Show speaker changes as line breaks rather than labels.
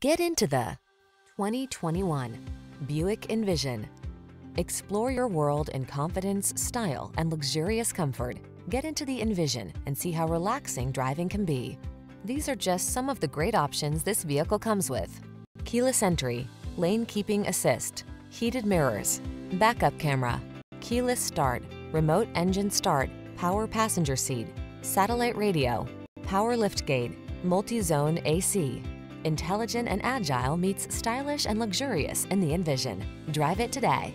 Get into the 2021 Buick Envision. Explore your world in confidence, style, and luxurious comfort. Get into the Envision and see how relaxing driving can be. These are just some of the great options this vehicle comes with. Keyless entry, lane keeping assist, heated mirrors, backup camera, keyless start, remote engine start, power passenger seat, satellite radio, power liftgate, multi-zone AC. Intelligent and agile meets stylish and luxurious in the Envision. Drive it today.